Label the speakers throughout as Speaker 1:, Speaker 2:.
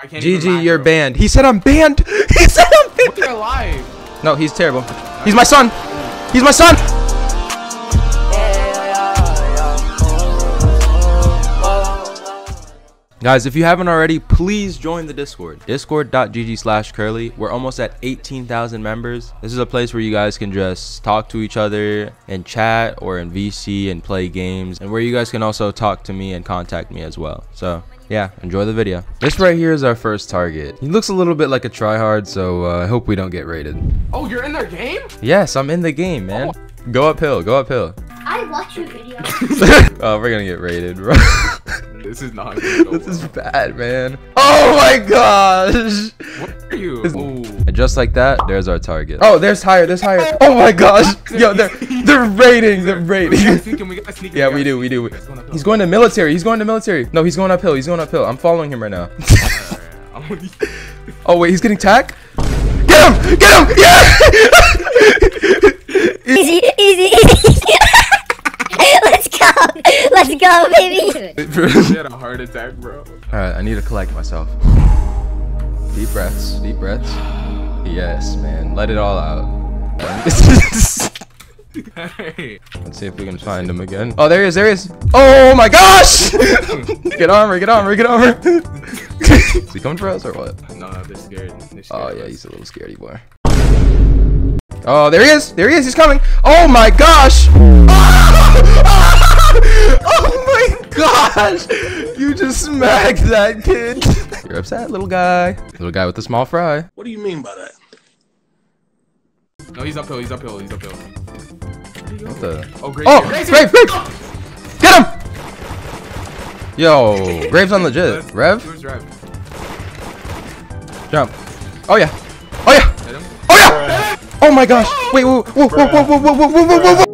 Speaker 1: I can't
Speaker 2: GG, you're banned. He said I'm banned. He said I'm banned.
Speaker 1: You're alive.
Speaker 2: No, he's terrible. He's my son. He's my son. Guys, if you haven't already, please join the Discord. Discord.gg slash curly. We're almost at 18,000 members. This is a place where you guys can just talk to each other and chat or in VC and play games and where you guys can also talk to me and contact me as well. So yeah, enjoy the video. This right here is our first target. He looks a little bit like a tryhard, so uh, I hope we don't get raided.
Speaker 1: Oh, you're in their game?
Speaker 2: Yes, I'm in the game, man. Go uphill, go uphill.
Speaker 3: I watch your video.
Speaker 2: oh, we're gonna get raided, bro.
Speaker 1: This is not. gonna
Speaker 2: this is bad, man. Oh my gosh.
Speaker 1: What are you?
Speaker 2: This-
Speaker 1: oh.
Speaker 2: And just like that, there's our target. Oh, there's higher, there's higher. Oh my gosh. Yo, they're they're raiding, they're
Speaker 1: We
Speaker 2: raiding.
Speaker 1: sneak we gotta
Speaker 2: Yeah,
Speaker 1: we
Speaker 2: we do, we do.
Speaker 1: He's going uphill.
Speaker 2: He's going to military. He's going to military. No, he's going uphill. He's going uphill. I'm following him right now. Oh wait, he's getting tack. Get him! Get him! Yeah!
Speaker 3: easy, easy, easy. Let's go. Let's go, baby.
Speaker 1: He had a heart attack, bro.
Speaker 2: All right, I need to collect myself. Deep breaths. Deep breaths. Yes, man. Let it all out. Let's see if we can find him again. Oh, there he is. There he is. Oh my gosh! get armor. Get armor. Get armor. is he coming for us or what?
Speaker 1: No, no, they're scared. They're scared
Speaker 2: Oh yeah, he's a little scaredy boy. Oh, there he is. There he is. He's coming. Oh my gosh. Oh my gosh. You just smacked that kid. You're upset, little guy. Little guy with the small fry.
Speaker 4: What do you mean by that?
Speaker 1: No, he's uphill. He's uphill. He's uphill.
Speaker 2: What the?
Speaker 1: Oh, great.
Speaker 2: Oh, Grave, Grave! Get him! Yo, Graves on legit. Rev,
Speaker 1: Where's Rev?
Speaker 2: jump. Oh yeah. Oh yeah.
Speaker 1: Hit him.
Speaker 2: Oh yeah. Oh my gosh. Wait, whoa, whoa, whoa, whoa, whoa, whoa, whoa, whoa, whoa, whoa.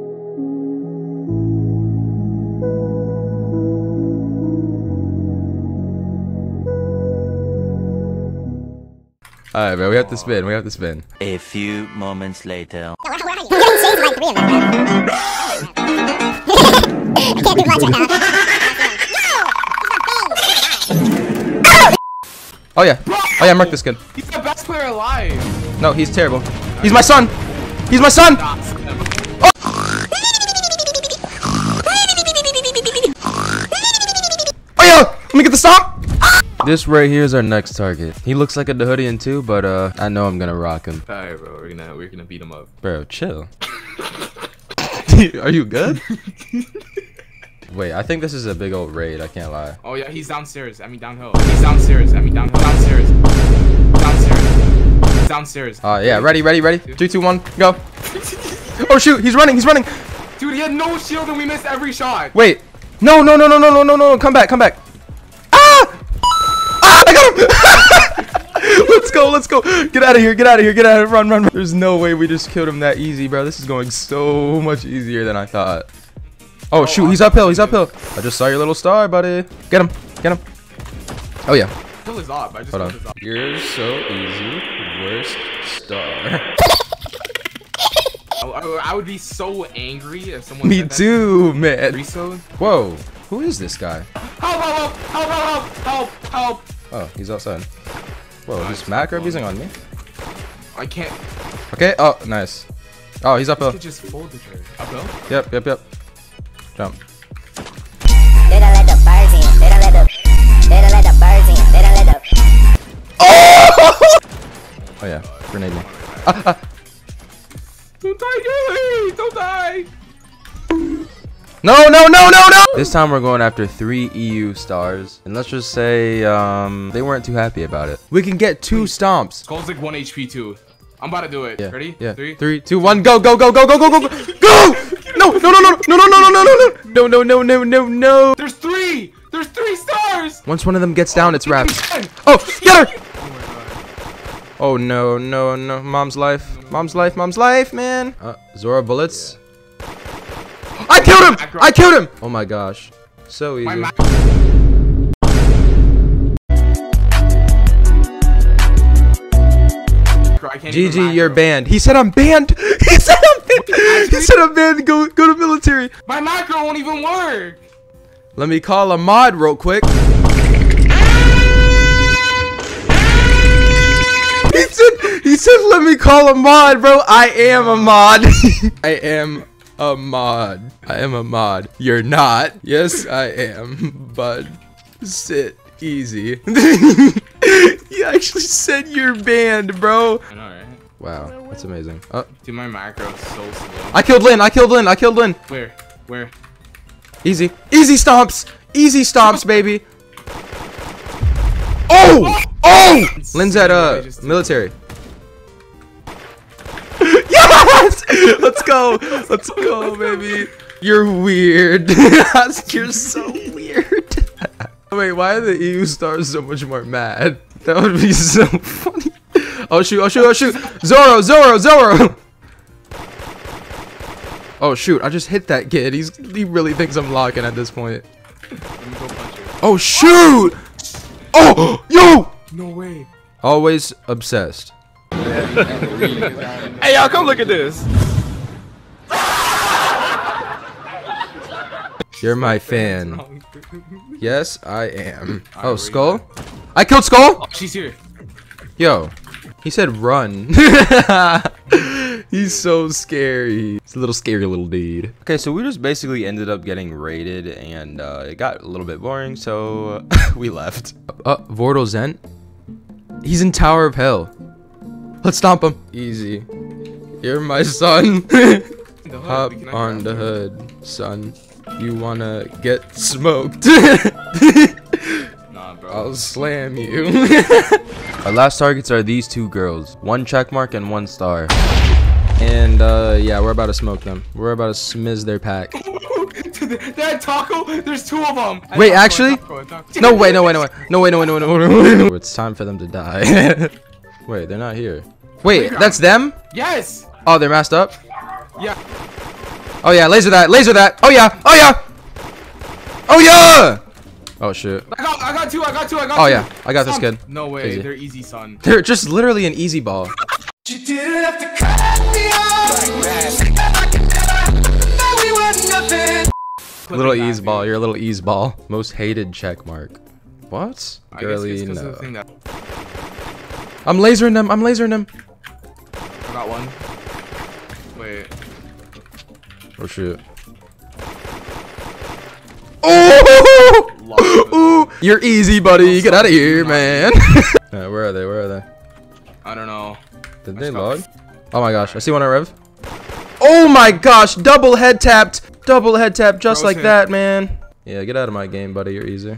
Speaker 2: Alright, bro, we have to spin. We have to spin.
Speaker 5: A few moments later.
Speaker 3: I'm getting chased by three of them. man. I can't do much right now.
Speaker 2: Oh yeah. Oh yeah, mark this kid.
Speaker 1: He's the best player alive.
Speaker 2: No, he's terrible. He's my son. He's my son.
Speaker 1: Nah, skip him.
Speaker 2: Oh, oh yeah. Let me get the stop. This right here is our next target. He looks like a Dahoodian too, but uh, I know I'm gonna rock him.
Speaker 1: All right, bro, we're gonna we're gonna beat him up.
Speaker 2: Bro, chill. Are you good? Wait, I think this is a big old raid. I can't lie.
Speaker 1: Oh yeah, he's downstairs. I mean downhill. He's downstairs. I mean downhill. Downstairs. Downstairs. Downstairs.
Speaker 2: Uh, yeah. Ready, ready, ready. Two, two, one, go. oh shoot, he's running. He's running.
Speaker 1: Dude, he had no shield and we missed every shot.
Speaker 2: Wait. No, no, no, no, no, no, no, no. Come back, come back. Go, let's go. Get out of here, get out of here, get out of here. Run, run, run. There's no way we just killed him that easy, bro. This is going so much easier than I thought. Oh, oh shoot, he's uphill, he's uphill. I just saw your little star, buddy. Get him, get him. Oh yeah.
Speaker 1: Kill his op. I just
Speaker 2: Hold
Speaker 1: killed his
Speaker 2: on.
Speaker 1: op.
Speaker 2: You're so easy. Worst star.
Speaker 1: I, I- I would be so angry if someone
Speaker 2: Me
Speaker 1: said that
Speaker 2: too, man.
Speaker 1: to me. Riso.
Speaker 2: Whoa. Who is this guy?
Speaker 1: Help, help, help, help, help, help, help.
Speaker 2: Oh, he's outside. Whoa, he's macro abusing on me.
Speaker 1: I can't.
Speaker 2: Okay, oh, nice. Oh, he's
Speaker 1: up
Speaker 2: uphill.
Speaker 1: could just fold it here. Uphill?
Speaker 2: Yep, yep, yep. Jump.
Speaker 3: They don't let the birds in. They don't let the. They don't let the birds in. They don't let the.
Speaker 2: Oh yeah, grenade me. Ah, ah.
Speaker 1: Don't die, Gilly! Don't die!
Speaker 2: No, no, no, no, no! This time we're going after three EU stars. And let's just say, um, they weren't too happy about it. We can get two stomps.
Speaker 1: Skull's like 1 HP too. I'm about to do it.
Speaker 2: Yeah,
Speaker 1: Ready?
Speaker 2: Yeah.
Speaker 1: Three?
Speaker 2: Three, two, one, go, go, go, go, go, go, go, go, go! No, no, no, no, no, no, no, no, no, no, no, no, no, no, no, no.
Speaker 1: There's three! There's three stars!
Speaker 2: Once one of them gets down, it's wrapped. Oh, get her! Oh my god. Oh no, no, no. Mom's life. Mom's life, mom's life, man. Uh, Zora bullets. I killed him! I killed him! Oh my gosh. So easy. GG, you're banned. He said I'm banned. He said I'm banned. He said I'm banned. Go, go to military.
Speaker 1: My macro won't even work.
Speaker 2: Let me call a mod real quick. he said, he said, let me call a mod, bro. I am a mod. I am a mod. I am a mod. You're not. Yes, I am. Bud, sit easy. you actually said you're banned, bro.
Speaker 1: I know, right?
Speaker 2: Wow, that's amazing. Oh,
Speaker 1: Dude, my macro is so slow.
Speaker 2: I killed Lynn. I killed Lynn. I killed Lynn.
Speaker 1: Where? Where?
Speaker 2: Easy. Easy stomps. Easy stomps, baby. Oh! Oh! Lynn's at uh military. Let's go. Let's go, baby. You're weird. You're so weird. Wait, why are the EU stars so much more mad? That would be so funny. Oh shoot, oh shoot, oh shoot. Zoro, Zoro, Zoro! Oh shoot, I just hit that kid. He's he really thinks I'm locking at this point.
Speaker 1: Let me go punch her.
Speaker 2: Oh shoot! Oh yo!
Speaker 1: No way.
Speaker 2: Always obsessed.
Speaker 1: Hey, y'all, come look at this.
Speaker 2: You're my fan. Yes, I am. Oh, Skull? I killed Skull?
Speaker 1: Oh, she's here.
Speaker 2: Yo, he said run. He's so scary. He's a little scary little dude. Okay, so we just basically ended up getting raided and uh, it got a little bit boring, so we left. Uh, Vordal Zent? He's in Tower of Hell. Let's stomp him. Easy. You're my son. Hop on the hood, son. You wanna get smoked?
Speaker 1: Nah, bro.
Speaker 2: I'll slam you. Our last targets are these two girls. One check mark and one star. And uh yeah, we're about to smoke them. We're about to smiz their pack.
Speaker 1: that taco, there's two of them.
Speaker 2: Wait, actually? No way, no way, no way. No way, no way, no way, no way, no way. no way. It's time for them to die. Wait, they're not here. Wait, that's them?
Speaker 1: Yes.
Speaker 2: Oh, they're masked up?
Speaker 1: Yeah.
Speaker 2: Oh yeah, laser that, laser that. Oh yeah, oh yeah. Oh yeah. Oh shit.
Speaker 1: I got, I got two. I got two. I got
Speaker 2: Oh
Speaker 1: two.
Speaker 2: yeah, I got this
Speaker 1: Son.
Speaker 2: kid.
Speaker 1: No way.
Speaker 2: Easy.
Speaker 1: They're easy, son.
Speaker 2: They're just literally an easy ball. Little ease ball. You're a little ease ball. Most hated check mark. What?
Speaker 1: I guess
Speaker 2: Girly,
Speaker 1: it's 'cause of
Speaker 2: no.
Speaker 1: The thing that
Speaker 2: I'm lasering them. I'm lasering them.
Speaker 1: I got one. Wait.
Speaker 2: Oh shit. Oh!
Speaker 1: Love it.
Speaker 2: Ooh, you're easy, buddy. Get out of here, man. Uh, where are they? Where are they?
Speaker 1: I don't know.
Speaker 2: Did they log? Oh my gosh, I see one on Rev. Oh my gosh, double head tapped. Double head tap just like
Speaker 1: Frozen.
Speaker 2: that, man. Yeah, get out of my game, buddy. You're easy.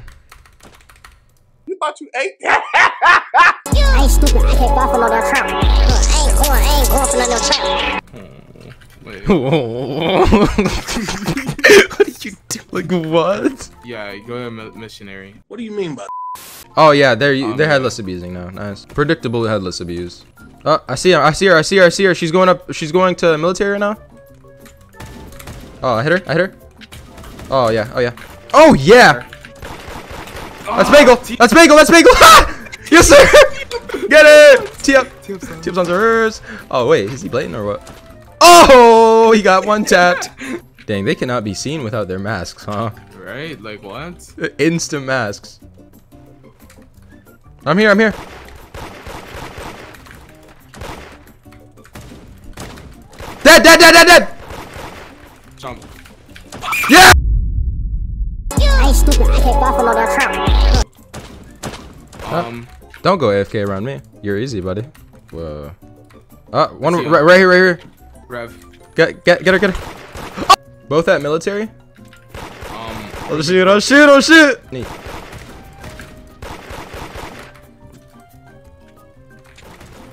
Speaker 4: You thought you ate that?
Speaker 3: I ain't stupid. I can't fall for no damn trap. I ain't going. I ain't going for no damn trap.
Speaker 1: Wait.
Speaker 2: what are you doing? Like what?
Speaker 1: Yeah, go to missionary.
Speaker 4: What do you mean by
Speaker 2: Oh yeah, they're
Speaker 1: Um,
Speaker 2: they're headless abusing now. Nice, predictable headless abuse. Oh, I see her. I see her. I see her. I see her. She's going up. She's going to military right now. Oh, I hit her. I hit her. Oh yeah. Oh yeah. Oh yeah. That's Bagel. That's Bagel. That's Bagel. Ha! Yes sir. Get it. Tee up. Tips on hers. Oh wait, is he blatant or what? Oh, he got one tapped. Dang, they cannot be seen without their masks, huh?
Speaker 1: Right? Like what?
Speaker 2: Instant masks. I'm here, I'm here. Dead, dead, dead, dead, dead!
Speaker 1: Jump.
Speaker 2: Yeah!
Speaker 3: I ain't stupid. I can't fall for no.
Speaker 1: Um.
Speaker 2: Don't go AFK around me. You're easy, buddy. Whoa. Uh, one right, right here, right here.
Speaker 1: Rev.
Speaker 2: Get, get, get her, get her. Oh! Both at military?
Speaker 1: Um.
Speaker 2: Oh shoot, oh shoot, oh shoot! Neat.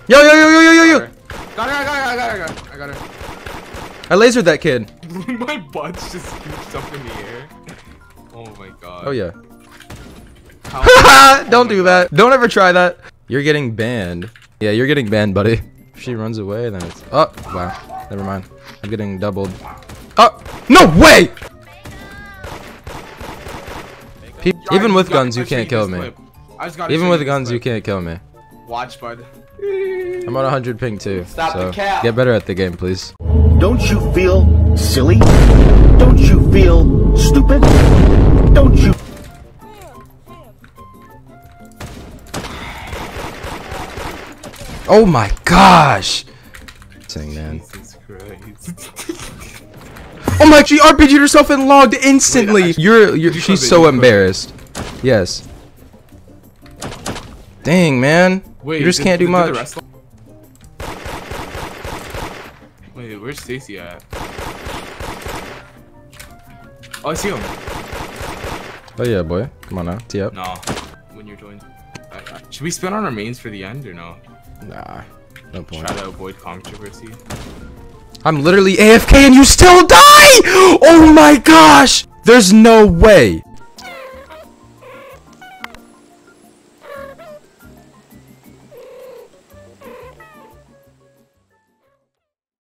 Speaker 2: Yo, yo, yo, yo, yo, yo, yo!
Speaker 1: Got her. Got her. I got her. I got her. I got her. I got her.
Speaker 2: I lasered that kid.
Speaker 1: My butt's just scooped up in the air. Oh my god.
Speaker 2: Oh yeah.
Speaker 1: How-
Speaker 2: Don't do that. Don't ever try that. You're getting banned. Yeah, you're getting banned, buddy. If she runs away, then it's... Oh, wow. Never mind. I'm getting doubled. Oh, no way! Pe- Even with guns, you can't kill me.
Speaker 1: clip. I just gotta
Speaker 2: Even with guns, you can't kill me.
Speaker 1: Watch, bud.
Speaker 2: I'm on 100 ping too.
Speaker 4: Stop
Speaker 2: so
Speaker 4: the cap.
Speaker 2: Get better at the game, please.
Speaker 6: Don't you feel silly? Don't you feel stupid? Don't you
Speaker 2: Oh my gosh! embarrassing, man.
Speaker 1: Jesus Christ.
Speaker 2: Oh my, she RPG'd herself and logged instantly.
Speaker 1: Wait, I-
Speaker 2: you're, you're,
Speaker 1: you
Speaker 2: she's so
Speaker 1: you clip it.
Speaker 2: embarrassed. Yes. Dang, man.
Speaker 1: Wait,
Speaker 2: you just
Speaker 1: did-
Speaker 2: can't do
Speaker 1: did
Speaker 2: much.
Speaker 1: rest- Wait, where's Stacy at? Oh, I see him.
Speaker 2: Oh yeah, boy. Come on now. Tee up.
Speaker 1: No, when you're joined. I, I, should we spin on our mains for the end or no?
Speaker 2: Nah. No point.
Speaker 1: Try to avoid controversy.
Speaker 2: I'm literally AFK and you still die! Oh my gosh! There's no way.